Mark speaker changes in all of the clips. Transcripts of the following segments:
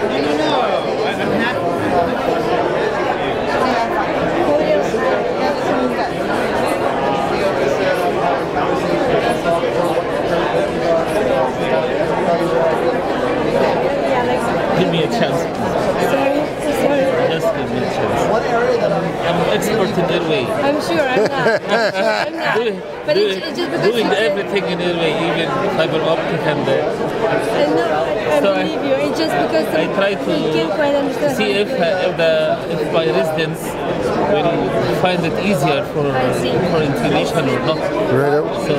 Speaker 1: Give me a chance. Just give me a chance. I'm expert in.
Speaker 2: I'm sure I'm not. I'm sure I'm not.
Speaker 1: Doing,
Speaker 2: But
Speaker 1: doing,
Speaker 2: it's, it's just because
Speaker 1: doing everything in airway, even fiber optic and uh,
Speaker 2: I know, I, I
Speaker 1: So I-
Speaker 2: believe you. It's just because
Speaker 1: I try to
Speaker 2: we can't quite understand.
Speaker 1: see if,
Speaker 2: to do it.
Speaker 1: uh, if the if my residents will find it easier for
Speaker 2: I
Speaker 1: for intubation or not.
Speaker 3: Right.
Speaker 1: So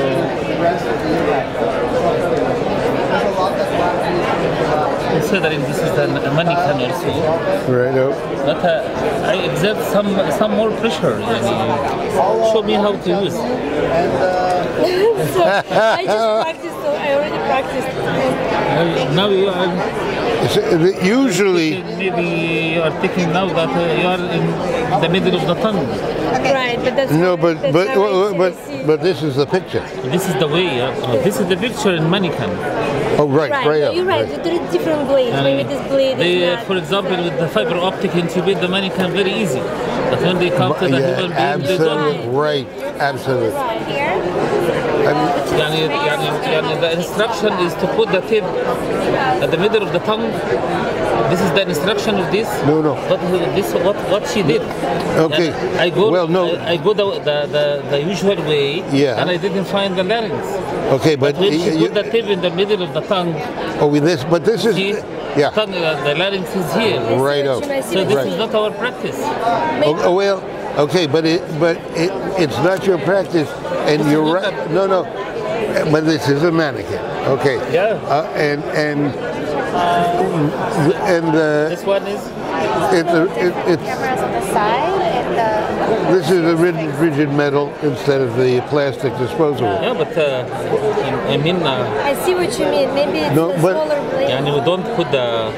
Speaker 1: considering this is a money can also.
Speaker 3: Right. Up.
Speaker 1: But uh, I exert some some more pressure. Show me how to use.
Speaker 2: so, I just practiced. I already practiced.
Speaker 1: Uh, now you
Speaker 3: usually,
Speaker 1: maybe you are thinking now that uh, you are in the middle of the tongue.
Speaker 2: Right, but that's
Speaker 3: no, but
Speaker 2: that's
Speaker 3: but
Speaker 2: how I
Speaker 3: but but this is the picture.
Speaker 1: This is the way. Uh, this is the picture in mannequin.
Speaker 3: Oh, right,
Speaker 2: Right,
Speaker 3: right up.
Speaker 2: you're right. There are different blades. Maybe this blade
Speaker 1: they,
Speaker 2: is
Speaker 1: uh, for example, with the fiber optic intubate the mannequin very easy. But when they come to the
Speaker 3: Yeah,
Speaker 1: human being, they don't.
Speaker 3: absolutely right, absolutely.
Speaker 2: right here
Speaker 3: I mean,
Speaker 1: يعني, يعني, يعني the instruction is to put the tip at the middle of the tongue. This is the instruction of this.
Speaker 3: No, no.
Speaker 1: But this what what she did.
Speaker 3: Okay.
Speaker 1: Yani, I go.
Speaker 3: Well, no.
Speaker 1: I, I go the, the, the, the usual way.
Speaker 3: Yeah.
Speaker 1: And I didn't find the larynx.
Speaker 3: okay, but
Speaker 1: When she
Speaker 3: you,
Speaker 1: put the tip in the middle of the tongue,
Speaker 3: oh, with this, but this is
Speaker 1: see,
Speaker 3: yeah,
Speaker 1: tongue, uh, the larynx is here.
Speaker 3: right up.
Speaker 2: I see
Speaker 1: So
Speaker 2: what
Speaker 1: this
Speaker 2: you
Speaker 1: is
Speaker 2: mean.
Speaker 1: not our practice.
Speaker 3: Oh, oh, well, okay, but it but it, it's not your practice, and you're right. No, no. But this is a mannequin. Okay.
Speaker 1: Yeah.
Speaker 3: Uh, and and uh, and uh,
Speaker 1: this one is.
Speaker 3: It's a, uh, it, it's,
Speaker 4: cameras on the side. Uh,
Speaker 3: this is a rigid, rigid, metal instead of the plastic disposable.
Speaker 1: Yeah, but uh, I, I mean.
Speaker 2: I see what you mean. Maybe it's
Speaker 3: no, but,
Speaker 2: smaller blade.
Speaker 1: Yeah, and you don't put the.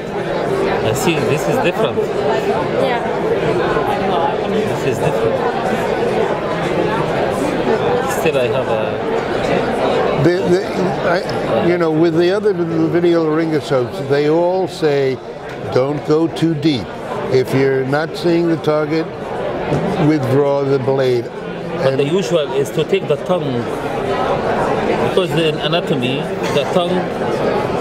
Speaker 1: I see. This is different.
Speaker 2: Yeah.
Speaker 1: This is different. Still, I have a.
Speaker 3: The, the, I, you know, with the other video laryngoscopes, they all say, don't go too deep. If you're not seeing the target, withdraw the blade.
Speaker 1: But the usual is to take the tongue because in anatomy, the tongue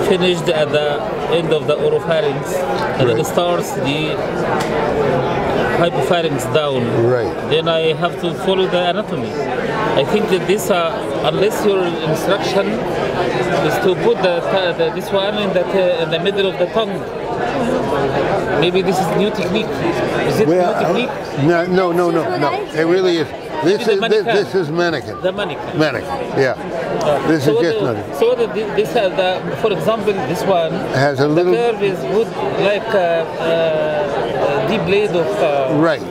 Speaker 1: finished at the end of the oropharynx and
Speaker 3: Right.
Speaker 1: it starts the hypopharynx down.
Speaker 3: Right.
Speaker 1: Then I have to follow the anatomy. I think that this, uh, unless your instruction is to put the, the this one in the, in the middle of the tongue. Maybe this is new technique. Is it
Speaker 3: Well,
Speaker 1: new technique?
Speaker 3: no, no, no, no, no. It really is. This is this,
Speaker 1: mannequin.
Speaker 3: this is mannequin.
Speaker 1: The mannequin.
Speaker 3: Mannequin. Yeah. This
Speaker 1: so
Speaker 3: is just
Speaker 1: the,
Speaker 3: mannequin.
Speaker 1: so the, this has the, for example, this one
Speaker 3: Has a
Speaker 1: the
Speaker 3: little
Speaker 1: curve is wood like uh, uh, the blade of uh,
Speaker 3: right.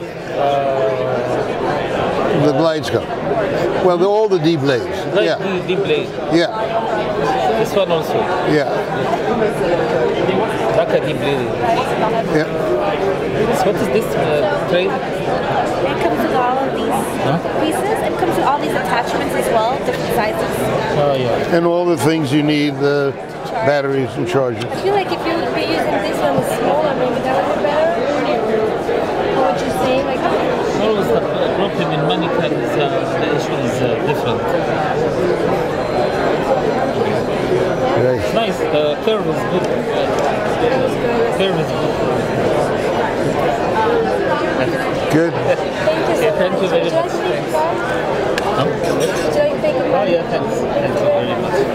Speaker 3: The blades go. Well, the, all the D blades.
Speaker 1: like
Speaker 3: Yeah.
Speaker 1: the, the blade.
Speaker 3: Yeah.
Speaker 1: This one also
Speaker 3: Yeah.
Speaker 1: like a D blade.
Speaker 3: Yeah.
Speaker 1: So what is this uh, trade?
Speaker 4: it comes with all of these
Speaker 1: Huh?
Speaker 4: pieces. It comes with all these attachments as well, different sizes.
Speaker 1: Oh yeah.
Speaker 3: And all the things you need, the batteries and chargers.
Speaker 2: I feel like if you would be using this one smaller, maybe that would be better. What would you say? Like,
Speaker 1: Always the problem in mannequin is uh, the issue is uh, different.
Speaker 3: Right.
Speaker 1: It's nice. The curve is good. Curve is good.
Speaker 3: Good.
Speaker 2: thank you so
Speaker 1: Okay, thank
Speaker 2: much.
Speaker 1: Oh, you very
Speaker 2: you like
Speaker 1: much.
Speaker 2: to take a call?
Speaker 1: Huh?
Speaker 2: Would you like to